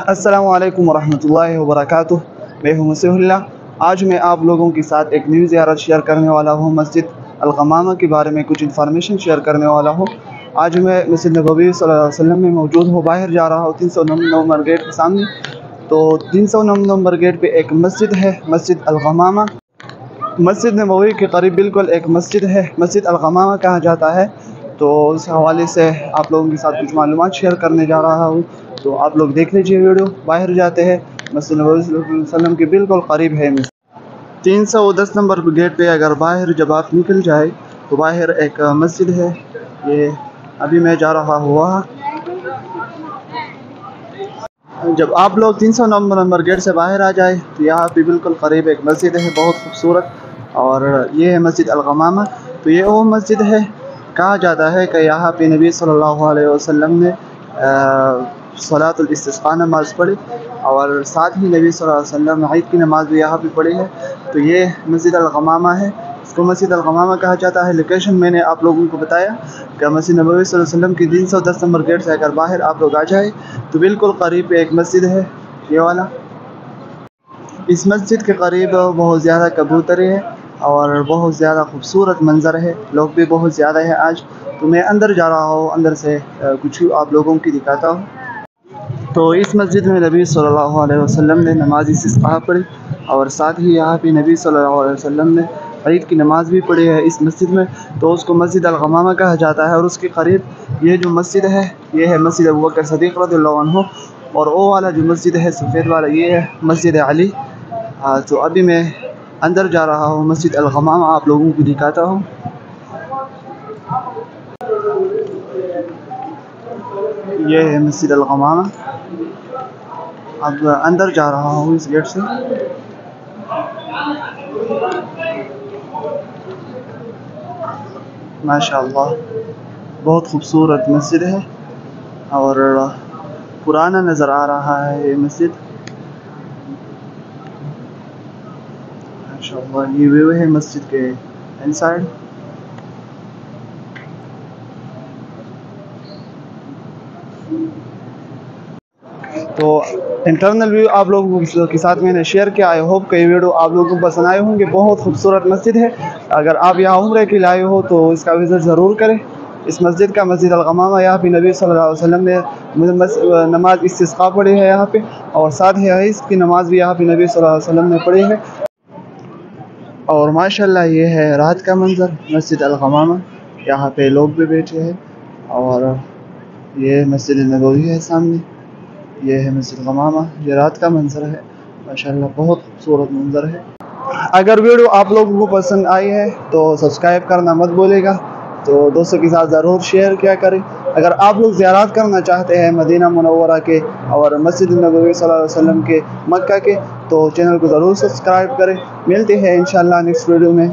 अस्सलाम वालेकुम वरहमतुल्लाहि वबरकातुह मैं हूँ मसीहुल्ला। आज मैं आप लोगों के साथ एक न्यू ज़ियारत शेयर करने वाला हूँ। मस्जिद अलगमामा के बारे में कुछ इन्फॉर्मेशन शेयर करने वाला हूँ। आज मैं मस्जिद नबवी वसल्लम में मौजूद हूँ। बाहर जा रहा हूँ तीन सौ नंबर गेट के सामने। तो तीन सौ नंबर गेट पे एक मस्जिद है, मस्जिद अलगमामा। मस्जिद नबवी के करीब बिल्कुल एक मस्जिद है। मस्जिद अलगमामा कहा जाता है। तो उस हवाले से आप लोगों के साथ कुछ मालूम शेयर करने जा रहा हूँ। तो आप लोग देख लीजिए वीडियो, बाहर जाते हैं। वसल्लम के बिल्कुल करीब है। तीन सौ दस नंबर गेट पे अगर बाहर जब आप निकल जाए तो बाहर एक मस्जिद है। ये अभी मैं जा रहा हुआ। जब आप लोग तीन सौ नंबर नंबर गेट से बाहर आ जाए तो यहाँ पे बिल्कुल करीब एक मस्जिद है, बहुत खूबसूरत। और ये है मस्जिद अलगमामा। तो ये वो मस्जिद है, कहा जाता है कि यहाँ पे नबी सल्लल्लाहु अलैहि वसल्लम ने सलातुल्स्तिस्क़ा नमाज़ पढ़ी और साथ ही नबी वसल्लम ईद की नमाज़ भी यहाँ पे पढ़ी है। तो ये मस्जिद अलगमामा है। इसको मस्जिद अलगमामा कहा जाता है। लोकेशन मैंने आप लोगों को बताया कि मस्जिद नबी वसल्लम की तीन सौ दस नंबर गेट से अगर बाहर आप लोग आ जाए तो बिल्कुल करीब एक मस्जिद है। ये वाला। इस मस्जिद के करीब बहुत ज़्यादा कबूतरें हैं और बहुत ज़्यादा खूबसूरत मंज़र है। लोग भी बहुत ज़्यादा है आज। तो मैं अंदर जा रहा हूँ। अंदर से कुछ आप लोगों की दिखाता हूँ। तो इस मस्जिद में नबी सल्लल्लाहु अलैहि वसल्लम ने नमाज़ इस्तिस्क़ा पढ़ी और साथ ही यहाँ पे नबी सल्लल्लाहु अलैहि वसल्लम ने ईद की नमाज़ भी पढ़ी है इस मस्जिद में। तो उसको मस्जिद अलगमामा कहा जाता है और उसके करीब ये जो मस्जिद है, ये है मस्जिद अबू बकर सदीक़ रज़ियल्लाहु और वो वाला जो मस्जिद है, सफ़ेद वाला, ये है मस्जिद अली। तो अभी मैं अंदर जा रहा हूँ, मस्जिद अलगमामा, आप लोगों को दिखाता हूँ। ये है मस्जिद अलगमामा। अब अंदर जा रहा हूँ इस गेट से। माशाल्लाह, बहुत खूबसूरत मस्जिद है और पुराना नज़र आ रहा है ये मस्जिद। माशाल्लाह, ये व्यू है मस्जिद के इनसाइड तो इंटरनल व्यू आप लोगों के साथ मैंने शेयर किया। आई होप कई वीडियो आप लोगों को पसंद आए होंगे। बहुत खूबसूरत मस्जिद है। अगर आप यहाँ उम्र के लिए हो तो इसका विज़िट ज़रूर करें। इस मस्जिद का मस्जिद अलगमामा यहाँ पे नबी सल्लल्लाहु अलैहि वसल्लम ने नमाज़ इस्तिस्क़ा पढ़ी है यहाँ पे। और साथ ही इसकी नमाज़ भी यहाँ पे नबी सल्लल्लाहु अलैहि वसल्लम ने पढ़ी है। और माशाल्लाह ये है रात का मंज़र, मस्जिद अलगमामा। यहाँ पे लोग भी बैठे हैं। और ये मस्जिद नबवी है सामने। ये है मस्जिद गमामा। ये रात का मंजर है। माशाल्लाह, बहुत खूबसूरत मंजर है। अगर वीडियो आप लोगों को पसंद आई है तो सब्सक्राइब करना मत बोलेगा तो दोस्तों के साथ ज़रूर शेयर किया करें। अगर आप लोग ज़्यारत करना चाहते हैं मदीना मुनवरा के और मस्जिद नबी वसल्लम के मक्का के तो चैनल को ज़रूर सब्सक्राइब करें। मिलते हैं इन नेक्स्ट वीडियो में।